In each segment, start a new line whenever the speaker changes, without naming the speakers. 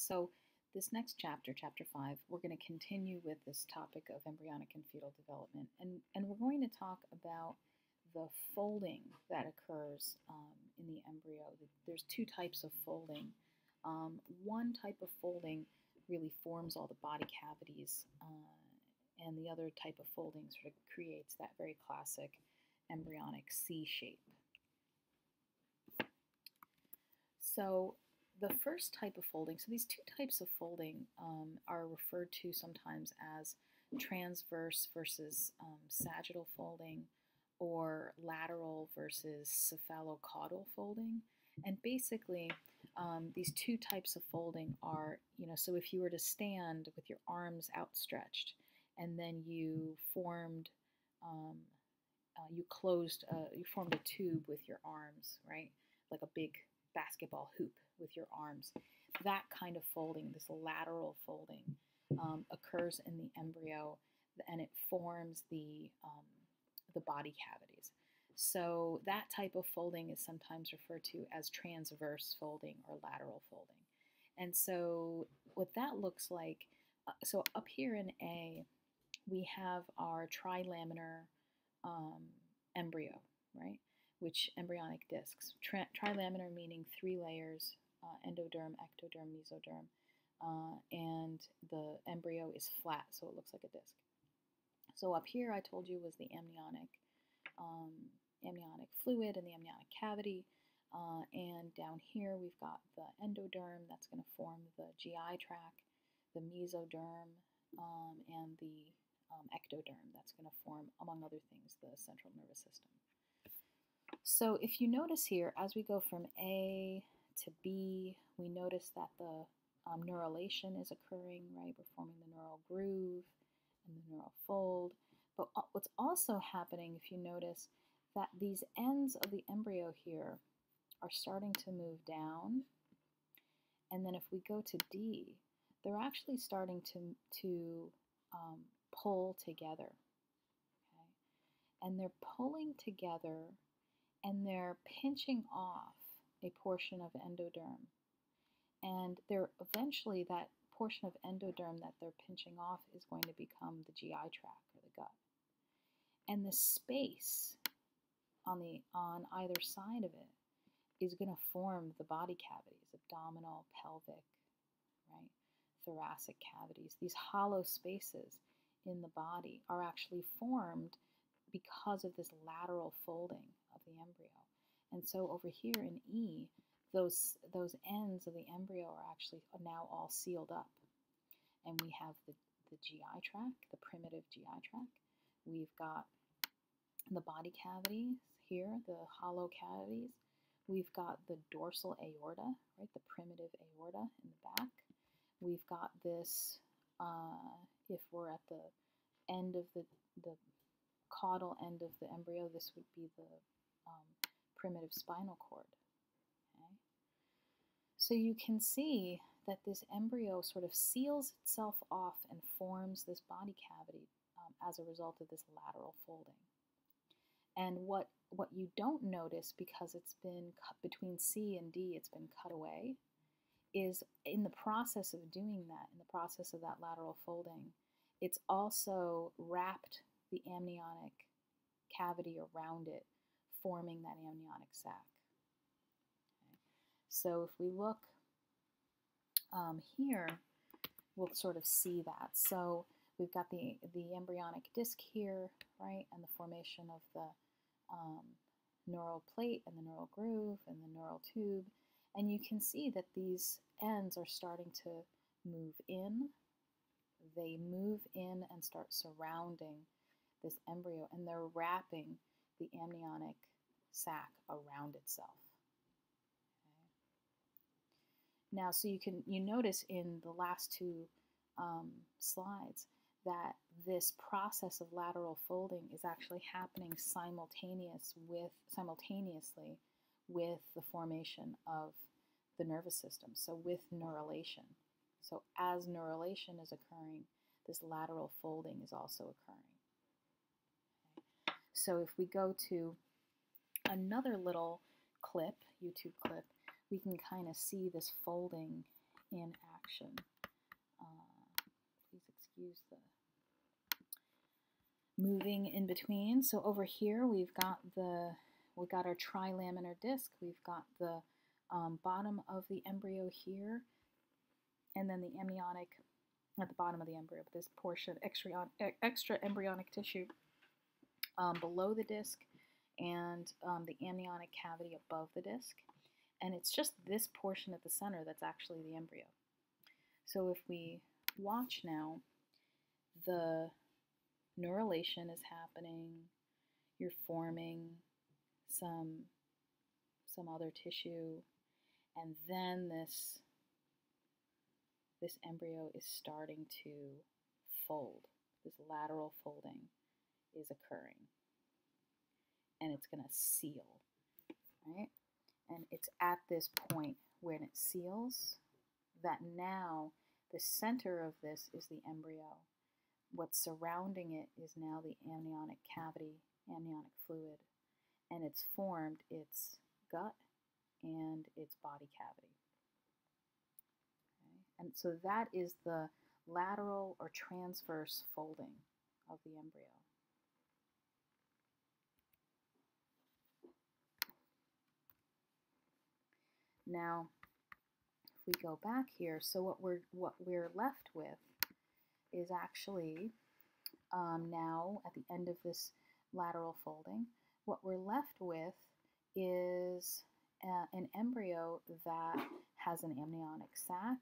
so this next chapter, chapter five, we're going to continue with this topic of embryonic and fetal development, and and we're going to talk about the folding that occurs um, in the embryo. There's two types of folding. Um, one type of folding really forms all the body cavities, uh, and the other type of folding sort of creates that very classic embryonic C shape. So the first type of folding, so these two types of folding um, are referred to sometimes as transverse versus um, sagittal folding or lateral versus cephalocaudal folding. And basically, um, these two types of folding are, you know, so if you were to stand with your arms outstretched and then you formed, um, uh, you closed, uh, you formed a tube with your arms, right? Like a big basketball hoop with your arms. That kind of folding, this lateral folding, um, occurs in the embryo and it forms the um, the body cavities. So that type of folding is sometimes referred to as transverse folding or lateral folding. And so what that looks like, uh, so up here in A, we have our trilaminar um, embryo, right? Which embryonic discs. Tri trilaminar meaning three layers, uh, endoderm, ectoderm, mesoderm, uh, and the embryo is flat, so it looks like a disc. So up here I told you was the amniotic, um, amniotic fluid and the amniotic cavity. Uh, and down here we've got the endoderm that's going to form the GI tract, the mesoderm, um, and the um, ectoderm that's going to form, among other things, the central nervous system. So if you notice here, as we go from A to B, we notice that the um, neurulation is occurring, right? We're forming the neural groove and the neural fold. But what's also happening, if you notice, that these ends of the embryo here are starting to move down. And then if we go to D, they're actually starting to, to um, pull together. Okay? And they're pulling together and they're pinching off a portion of endoderm. And they're eventually that portion of endoderm that they're pinching off is going to become the GI tract or the gut. And the space on the on either side of it is going to form the body cavities, abdominal, pelvic, right? Thoracic cavities. These hollow spaces in the body are actually formed because of this lateral folding of the embryo. And so over here in E, those, those ends of the embryo are actually now all sealed up. And we have the, the GI tract, the primitive GI tract. We've got the body cavities here, the hollow cavities. We've got the dorsal aorta, right, the primitive aorta in the back. We've got this, uh, if we're at the end of the, the caudal end of the embryo, this would be the um, primitive spinal cord. Okay? So you can see that this embryo sort of seals itself off and forms this body cavity um, as a result of this lateral folding. And what, what you don't notice because it's been cut between C and D, it's been cut away, is in the process of doing that, in the process of that lateral folding, it's also wrapped the amniotic cavity around it forming that amniotic sac. Okay. So if we look um, here, we'll sort of see that. So we've got the, the embryonic disc here, right, and the formation of the um, neural plate and the neural groove and the neural tube. And you can see that these ends are starting to move in. They move in and start surrounding this embryo and they're wrapping the amniotic sac around itself. Okay. Now, so you can you notice in the last two um, slides that this process of lateral folding is actually happening simultaneous with simultaneously with the formation of the nervous system. So with neurulation. So as neurulation is occurring, this lateral folding is also occurring. Okay. So if we go to another little clip, YouTube clip, we can kind of see this folding in action. Uh, please excuse the moving in between. So over here we've got the we got our trilaminar disc. We've got the um, bottom of the embryo here, and then the amniotic at the bottom of the embryo. This portion extra extra embryonic tissue um, below the disc, and um, the amniotic cavity above the disc. And it's just this portion at the center that's actually the embryo. So if we watch now, the neurulation is happening, you're forming some, some other tissue, and then this, this embryo is starting to fold. This lateral folding is occurring. And it's going to seal, right? And it's at this point when it seals that now the center of this is the embryo. What's surrounding it is now the amniotic cavity, amniotic fluid, and it's formed its gut and its body cavity. Okay? And so that is the lateral or transverse folding of the embryo. Now, if we go back here, so what we're what we're left with is actually um, now at the end of this lateral folding, what we're left with is a, an embryo that has an amniotic sac,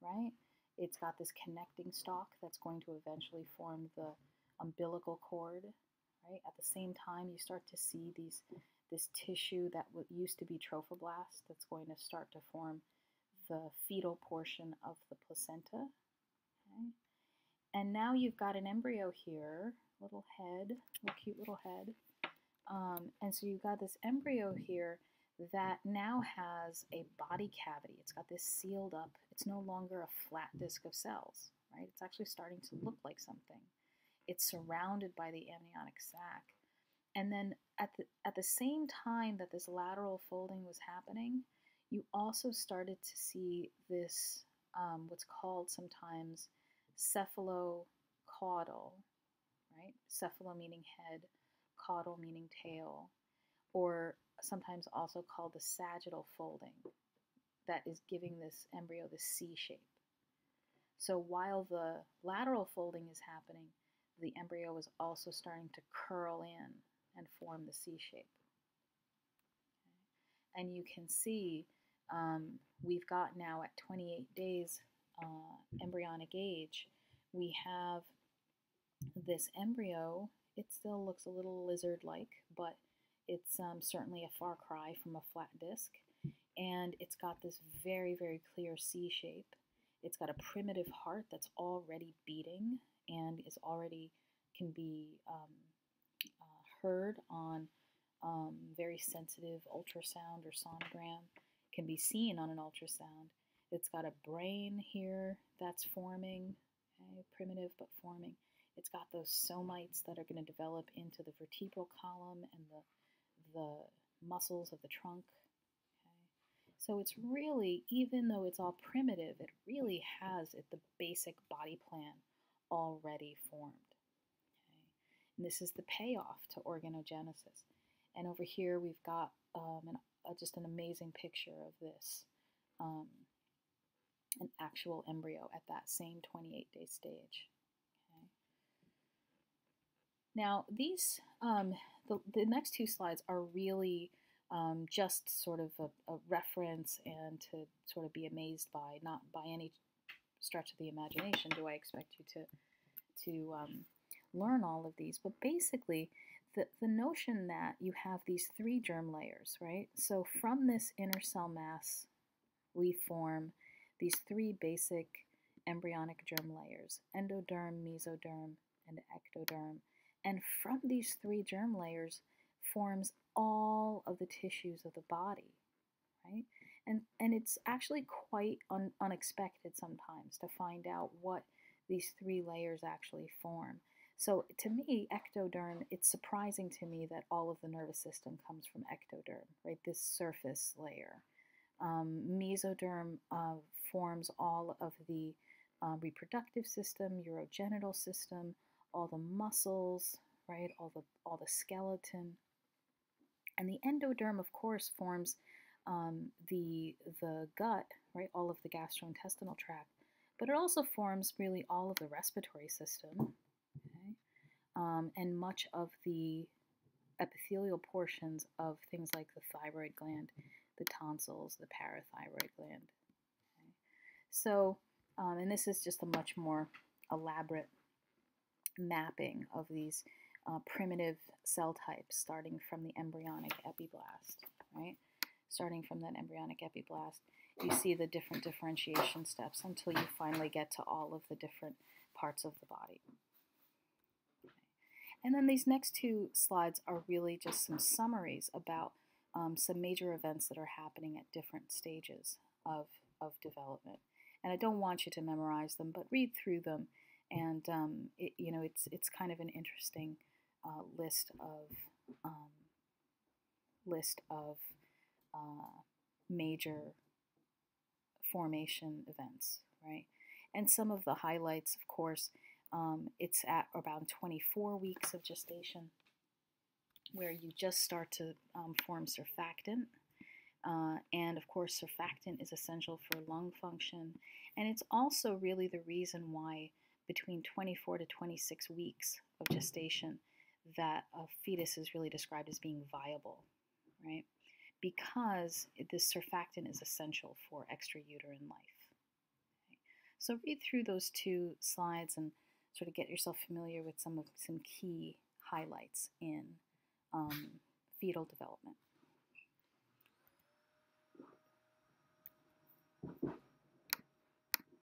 right? It's got this connecting stalk that's going to eventually form the umbilical cord, right? At the same time, you start to see these this tissue that used to be trophoblast that's going to start to form the fetal portion of the placenta. Okay? And now you've got an embryo here, little head, little cute little head. Um, and so you've got this embryo here that now has a body cavity. It's got this sealed up. It's no longer a flat disk of cells, right? It's actually starting to look like something. It's surrounded by the amniotic sac. And then at the, at the same time that this lateral folding was happening, you also started to see this, um, what's called sometimes cephalocaudal, right? Cephalo meaning head, caudal meaning tail, or sometimes also called the sagittal folding that is giving this embryo the C shape. So while the lateral folding is happening, the embryo is also starting to curl in and form the C shape. Okay. And you can see um, we've got now at 28 days uh, embryonic age, we have this embryo. It still looks a little lizard-like, but it's um, certainly a far cry from a flat disc. And it's got this very, very clear C shape. It's got a primitive heart that's already beating and is already can be um, heard on um, very sensitive ultrasound or sonogram, can be seen on an ultrasound. It's got a brain here that's forming, okay, primitive but forming. It's got those somites that are going to develop into the vertebral column and the, the muscles of the trunk. Okay. So it's really, even though it's all primitive, it really has it, the basic body plan already formed. And this is the payoff to organogenesis. And over here we've got um, an, uh, just an amazing picture of this, um, an actual embryo at that same 28 day stage. Okay. Now these, um, the, the next two slides are really um, just sort of a, a reference and to sort of be amazed by, not by any stretch of the imagination do I expect you to to um, learn all of these, but basically, the, the notion that you have these three germ layers, right? So from this inner cell mass, we form these three basic embryonic germ layers endoderm, mesoderm, and ectoderm. And from these three germ layers forms all of the tissues of the body, right? And, and it's actually quite un, unexpected sometimes to find out what these three layers actually form. So to me, ectoderm, it's surprising to me that all of the nervous system comes from ectoderm, right? This surface layer. Um, mesoderm uh, forms all of the uh, reproductive system, urogenital system, all the muscles, right? All the all the skeleton, and the endoderm, of course, forms um, the the gut, right? All of the gastrointestinal tract, but it also forms really all of the respiratory system? Um, and much of the epithelial portions of things like the thyroid gland, the tonsils, the parathyroid gland. Okay? So, um, and this is just a much more elaborate mapping of these uh, primitive cell types starting from the embryonic epiblast, right? Starting from that embryonic epiblast, you see the different differentiation steps until you finally get to all of the different parts of the body. And then these next two slides are really just some summaries about um, some major events that are happening at different stages of, of development. And I don't want you to memorize them, but read through them. And um, it, you know, it's it's kind of an interesting uh, list of um, list of uh, major formation events, right? And some of the highlights, of course, um, it's at around 24 weeks of gestation where you just start to um, form surfactant. Uh, and of course, surfactant is essential for lung function. And it's also really the reason why between 24 to 26 weeks of gestation that a fetus is really described as being viable, right? Because this surfactant is essential for extrauterine life. So read through those two slides and sort of get yourself familiar with some of some key highlights in um, fetal development.